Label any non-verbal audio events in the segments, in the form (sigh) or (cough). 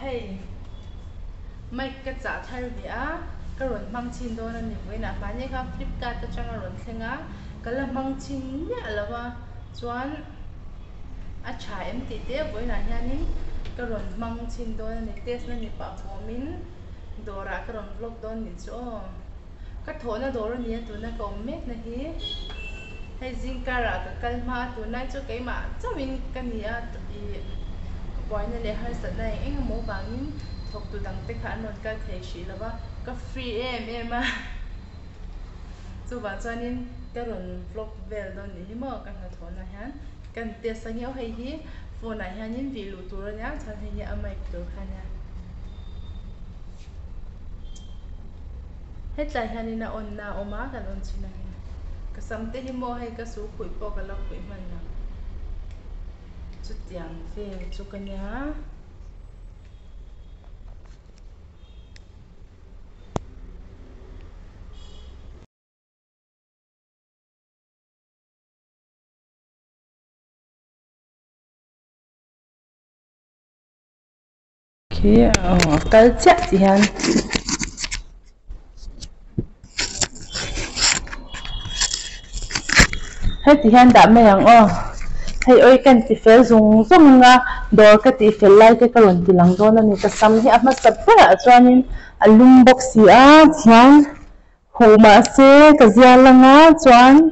hei mai ka cha thar bi a ka ron mang chin do na ni voina ma ne ka flipkart ta changa ron thlenga kala mang chin ya lawa chuan a tha em ti te voina hianin ka ron mang chin do na ni test na ni pa chomin dora ka ron vlog don ni chu ka thona dor ni tu na ko mek na hi hay zin kara ka kalma tu na chu ke ma chawin kania i poina le har sa na eng mo bangin thok tu dang te kha non ka chỉ shi lawa ka free em em a chu ba chuanin ka ron vlog vel don ni mo kan ha thona han kan te sangyo hei hi phone a hianin vi lu tur nya chan hei nên là ông nào ông má on na oma kan on china ka samte hi mo hei ka su bỏ cái ka lak mình man chút chu phê ve chu kanya Okay, ở tới chết chi han hết thì hiện đã mấy ang o hay oi kan ti fel zung zung nga? Dor ka ti fel lai ke karon ti lang don ani ka sam hi ama sab. Pa chuanin lung box si a chuan hu ma se ka zia langa chuan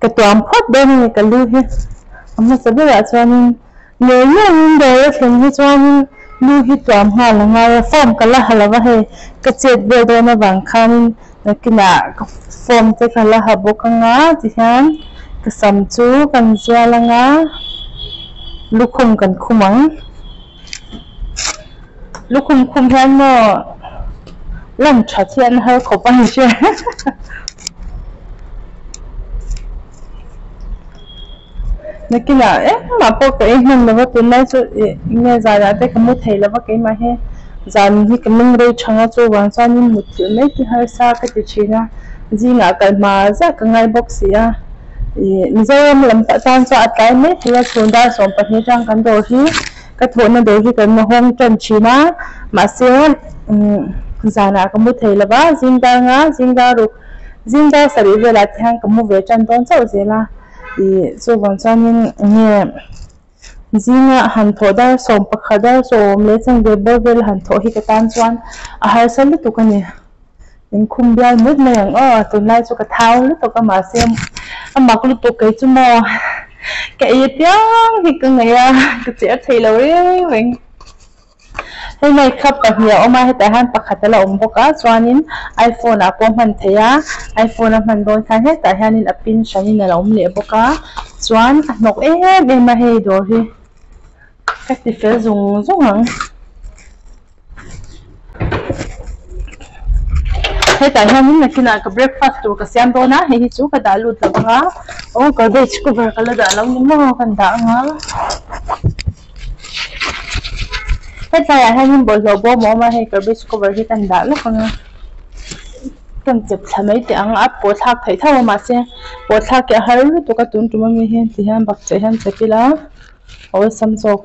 ka tuam phot ben ni ka lu hi ama sab pa chuanin le yang dor thlen hi chuanin lu hi tuam ha langa form kala halawa he. Ka chet be do na bang khanin kina, form te khala habo kanga chi hian sam chu kan zia langa, lukhum kan khumang. Lukhum khum hian mo, lam tha chian har khopa ni che nakina eh ma po ka eh nan lawa tu nai chu nge za ya te kamu thei lawa ke ma he. Zan hi kamang re changa chu wan chan in mut mai ti har sa ka ti china. Zinga kalma za ka ngai box ya mizoram lam ta tan cha atlai me hila chunda som pa ni tang kan do hi ka thona do hi kan hong tan china ma se zana ka mu thei la ba zinga nga zinga ru. Zinga sari ve la thang ka mu ve chan don chau je la i so wan chan in nge zinga han tho da som pa khada som le chang de bo vel han tho hi ka tan chuan a har sal tu ka ni in khum bial mut na yang o tu nai chu ka thau lu to ka ma cái a mak lu to kai chu mo ka i tiang hi ka ngaya ka che thei lo re weng hei mai khap pa hia oma he ta han pakhat la om boka chuanin iphone a pawh man theia iphone a man don khan he ta hianin a pin shanin a om le boka chuan a hnok em em a hei dor hi ka ti fel zung zung ang he ta hian khi nào ka breakfast tur ka siam dona he hi chu ka da lut đâu nga o ka veg cover kala da lo ni nữa kan da nga he ta ya hian in bol lo bo mo ma he ka veg cover hi kan da lo nga kan chep thamai te ang a po thak thai thaw ma se po thak ke har tu ka tun mình hiện mi hiện ti hian bak che hian chepila ôi sam chok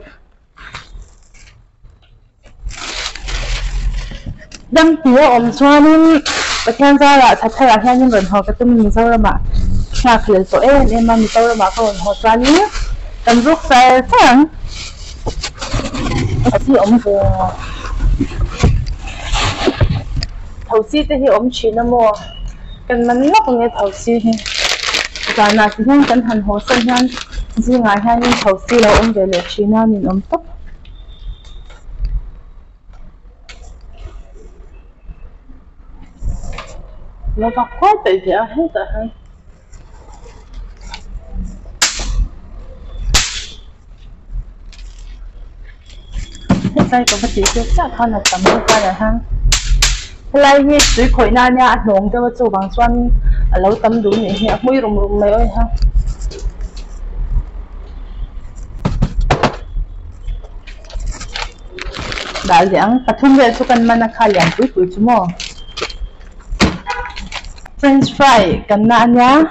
dam tia om chuanin pathian zara that thara hianin ron ho ka tum mi zorama na khlel to e ne ma mi zorama ka ron ho chuanin kan ruk sai tang ati om bo thau si te hi om china mo kan man na ko nge thau si hi zana ti hian kan han ho san hian zinga hianin thau si lo om ve le china nin om top nó có quá tệ thì hết rồi hả? Hết đây có cái gì chứ chắc hơn là tầm bao ra rồi ha. Lại như chỉ khối na nha nồng cho chỗ bằng xoan lâu à, tâm đủ nhỉ mũi rùng rùng này ơi ha. Cho cần mà nó khai man nakalian puy chứ mo french fry kan na nya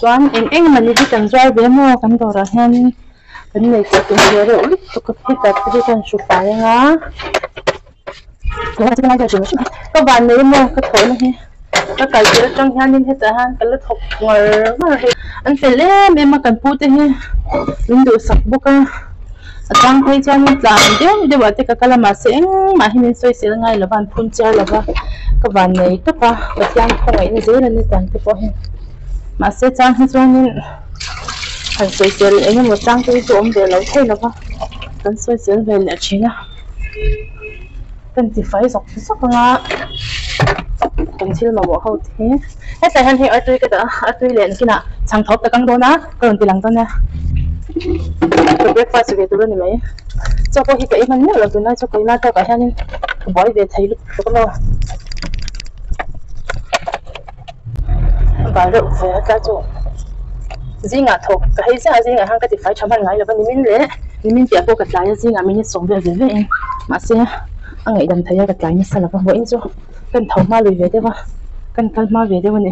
chuan eng eng mali hi kan zai ve mo kan dora hian cái này có cái gì đó uli tôi có hết tập cái cần chụp bài á cái này cái này cái gì các bạn nếu mà cái thổi này các cái gì trong nhà nên hết han cái lớp học ngoài mà anh phải lên em mà cần phụ thế mình được sắp bốc à trang thấy cho nên làm chứ đi bảo thì cái là mà sẽ, mà hình như xoay sẽ ngay là bàn phun chơi là các bạn này tất cả và trang không ấy dễ là nên trang cái bao mà sẽ trang hết cho nên thành soi sẽ anh một trang cái chỗ để lấy thay là cần xoay sẽ về là chỉ nha. Cần chỉ phải dọc sắc nga cần chỉ mà bỏ hậu thế. Hết tài hắn thì ở tôi cái đó, ở tôi liền cái nào. Chẳng thốt cái căng đó na còn thì lăng đó nha breakfast về tôi này mấy. Cho cô hi cái mình nhớ là tôi nói cho cái na cho cả hai nên bỏ về thấy lúc đó lo. Bà rượu về cái chỗ gì ngà thục cái hay sao gì ngà hang cái thì phải chấm ăn ngay là bên mình lẽ mình tiệt cô cái lại gì ngà, mình sống về về về mà xem ang ai dam thaya ka tlai như sao là con in chu kan thau ma lùi về de wa kan kal ma về ve de wa ni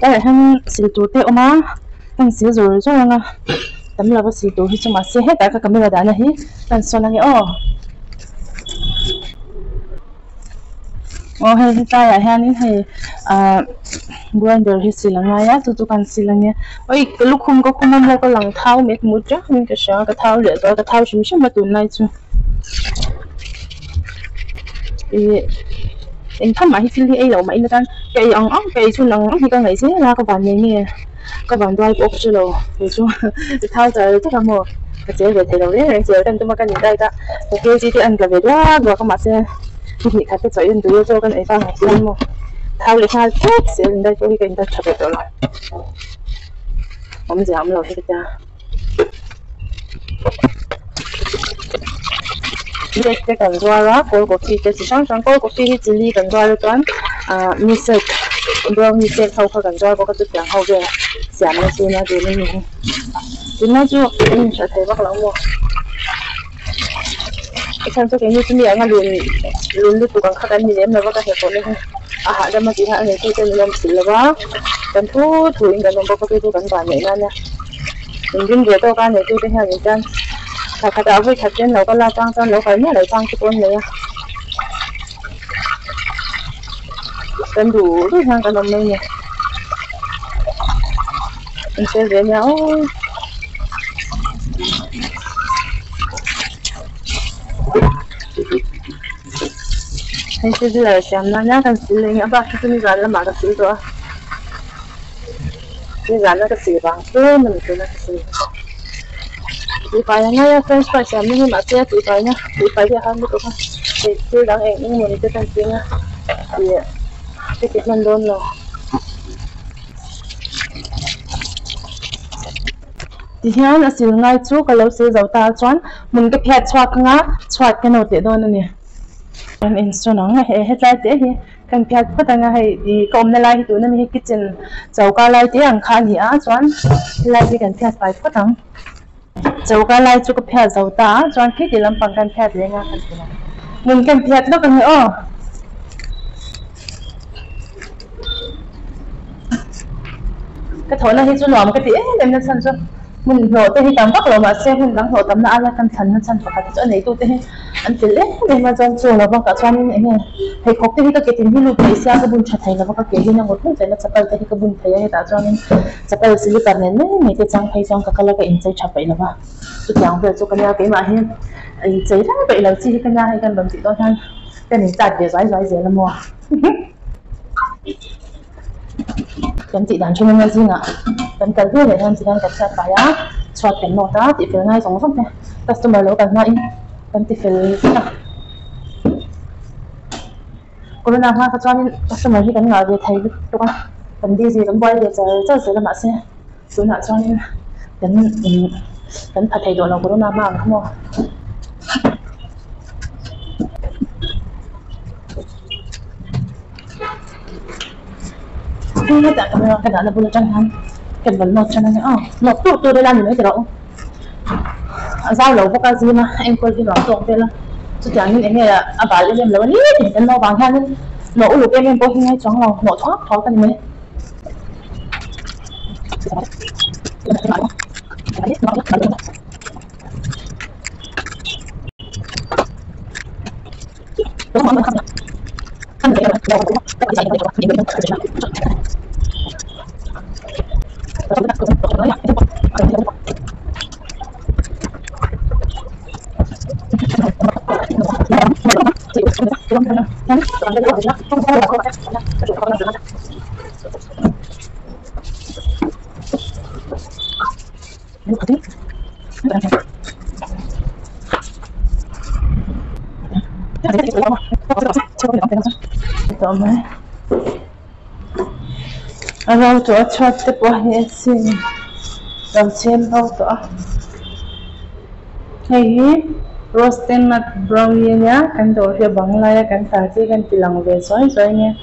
ka han sil tu te oma kan sil zor zo nga tam la ba sil tu hi chu ma se he ta ka kamera da na hi kan so na ni o o he ta ya han ni he a buan der hi silanga ya tu tu kan silanga oi lukhum ko khum mo ko lang thau met mu cha ni ka sha ka thau le ka thau shim shim ma tu nai chu em thăm mà hi li ấy đâu mà na tan cái ông ông cái chu thì hi này xí là la ka này nè có bạn đôi của chưa lộ thì chúng thì thao giờ chắc là mồ mà chơi về thì đầu đấy anh chơi đang tôi mới cái những đây ta thì kêu chị thì ăn cả về đó, và có mặt xem. thì bị thật, cái chơi anh tôi cho cái này sang sang mồ thao lấy thao chết sẽ lên đây cho cái anh ta chụp được rồi không giờ không lâu cái cha. Biết cái cần doa đó, cô có khi cái chỉ sáng sáng cô có khi chỉ ly cần doa được toán. À music sẽ đường mi sẽ thâu thâu cần doa có cái chút tiếng hậu về giảm nó xin nó để lên mình. Thì nó chú em sẽ thấy bắt lòng mua. Cái thằng số cái như chúng mình ăn luôn luôn đi tụ càng khác anh em nó có cái hệ thống à hạ ra mà chỉ hạ này thì cái mình làm là quá cần thu thu in cần nó có cái thu cần bản này nè mình dùng về đâu cái này tôi cái hàng những chân thật thật ở với thật trên lỗ có la trang cho lỗ phải nhớ lại trang cho con này tên đủ cái hàng cái đồng này nhỉ mình sẽ về nhau hay sẽ là xem nó nhá cần xin lên nhá ba cái gì là mà cái gì đó cái gì là cái gì bằng cái mình cái là cái gì chị phải là ngay french fries xem nhưng mà chị chị phải nhá chị phải thì không được không chị chị đang em nhưng mà chị đang chị nhá thì cái cái mình đôn rồi thì hiện là sự ngay chú cái lâu sự giàu ta chọn mình cái phe choạc ngã choạc cái nốt để đôn này anh in số nó ngay hết lại thế hi kan phe phát nga hay đi công này lại tụi nó mi kitchen giàu cả lại thế ăn khan hi á chọn lại thì kan phe phải phát ang châu cái lai chú cái phe dầu ta cho khi thì làm bằng cái phe thì nga cái gì mình cái phe đó cái nữa cái thổi này chú làm cái gì em nó chân cho. Mình hồ tới tầm bắc rồi mà xem mình đang hồ tầm là ai căn thần nó chân phải cái chỗ này tôi thế anh chỉ lấy để mà chân chú là cả cho nên này hay khóc tới cái cái tiền hi lúc này sao cái bún chả thấy là bằng cái gì nó một cái nó chả phải cái cái bún thấy hay ta cho nên chả tay xử lý cái này mấy cái trang hay trong cái cái cái in chả phải là ba chú chẳng về cho cái nhà cái mà hiên in chơi ra vậy là chi cái nhà hay cái bấm chị đó thôi cái này chặt để giải giải dễ lắm mà (laughs) kan ti dan chuma nga zinga kan kal hu le han zinga kan sa kaya cho tiền no ta ti fel ngai song song te customer lo kan na in kan ti fel ta corona ha ka chuan customer hi kan nga ve thai to ka kan di zi kan boy le cha cha se la ma se tu na chuan kan kan pha thai do lo corona ma không ang khamo cái cái đó là bùn boleh jangan cái vẫn lột cho nên ờ lột tụ tôi đây làm gì nữa thì đâu sao lột có cái gì mà em quên cái đó tổng đây là chứ chẳng như thế là à bà lên lột ní thì cái nó bằng hơn lột lực em em khi ngay chóng lòng lột thoát thoát cái mấy Tao mai Arau tu achat te po he sin Rau chen rau tu a Hei roasted nut brownie nya kan do he bangla ya kan ta che kan tilang ve soi soi nya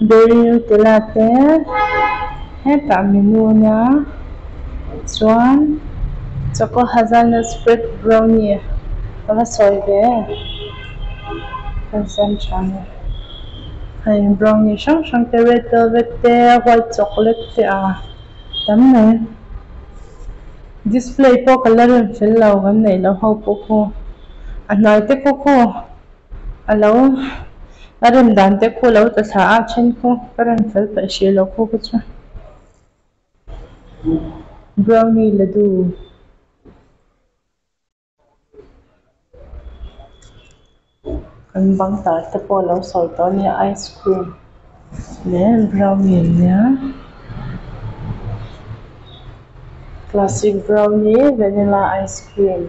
berry nutella te he ta menu nya chuan choco hazelnut spread brownie ka soi ve kan san chan hay brownie sang sang te red velvet te white chocolate te a tam này. Display po color fel lo kan nei lo ho po po a tế te cô ko a lo a rem dan te ko lo ta tha a chen ko. Karan fel pa e shi cô ko ko chu brownie ladu kan băng tar tế po lâu soi to ni ice cream. Nè brownie nha, classic brownie vanilla ice cream.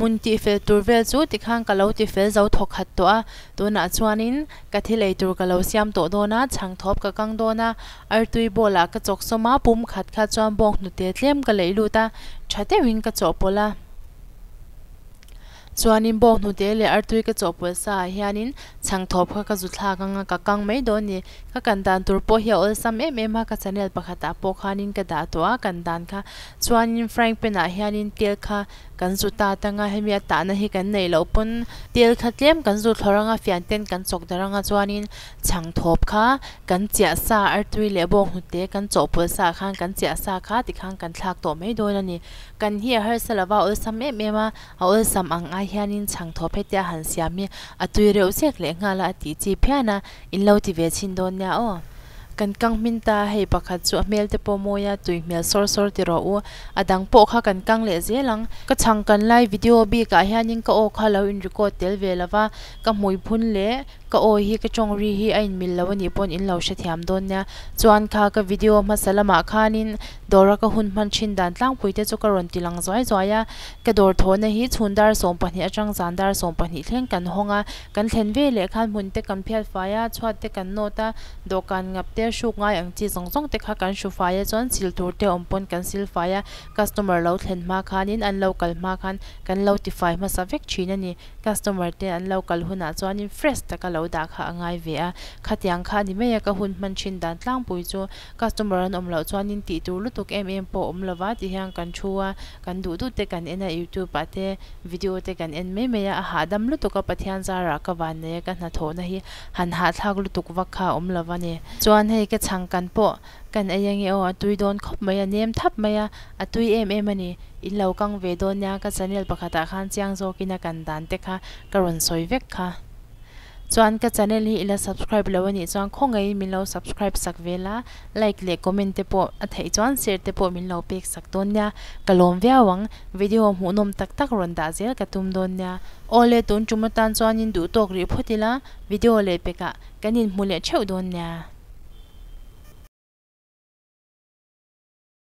มุนติเฟตูเวจูติข้างกะเลาติเฟเจ้าทกขัดตัวตัวนาชวนินกะทิเลยตูกะเลาเสียมโตโดนาชังทบกะกังโดนาอัลตุยโบลากะจกสมาปุ่มขัดขัดจอมบงนุเตเลียมกะเลยลูตาชาเตวิงกะจอปโปลา chuanin bawng hnu te le artui ka chawpawlh sa ah hianin chhangthawp kha ka zuthla kanga ka kang mai dawn ni ka kan dan tur pawh hi a awl sam em em a ka channel pakhatah pawh khanin ka dah tawh a kan dan kha chuanin frying pan ah hianin tel kha kan zu ta tanga hemi a tahna hi kan nei lo pun tel kha tlem kan zu thloranga fian ten kan chawk daranga chuanin chhangthawp kha kan chia sa artui le bawng hnu te kan chawpawlh sa khan kan chia sa kha ti khang kan thlak tawh mai dawn ani kan hi a har salawa awl sam em em a awl sam ang ai hianin chang tho phe tia han siami atui reu sek le ngala ti chi phiana in lo ti ve chin don nya o kan kang min ta hei pakhat chu mel te po moya tui mel sor sor ti ro u adang po kha kan kang le zelang ka chang kan lai video bi ka hianin ka o kha lo in record tel ve lawa ka moi phun le ka o hi ka chong ri hi ain mil lo ni pon in lo she thiam don nya chuan kha ka video ma salama khanin dora ka hun man chin dan tlang puite chu ka ron tilang zoi zoya ka dor thona hi chundar som pani atang zandar som pani thleng kan honga kan thlen ve le khan mun te kan phial faya chhuat te kan nota dokan ngap te shuk ngai ang chi zong zong te kha kan shu faya chon sil tur te ompon kan sil faya customer lo thlen ma khanin an local ma khan kan lo ti fai ma sa vek china ni customer te an local huna chuanin fresh ta ka lo da kha angai ve a khatiang kha ni me ya ka hun man chin dan tlang pui chu customer an om lo chuanin ti tur lu tuk em em po om lova ti hiang kan chuwa kan du du te kan ena youtube ate video te kan en me me ya a ha dam lu tuk a pa thian za ra ka van ne ka na tho na hi han ha thak lu tuk wa kha om lova ne chuan hei ka chang kan po kan ayang e o atui don khop maya nem thap maya atui em em ani in lo kang ve don nya ka channel pakhata khan chiang zo kina kan dan te kha karon soi vek kha chuan ka channel hi ila subscribe lo ani chuan khongai min lo subscribe sak vela like le comment te po a thei chuan share te po min lo pek sak ton nya kalom viawang video mu nom tak tak ron da zel ka tum don nya ole tun chumatan chuan in du tok ri photila video le peka kanin mule cheu don nya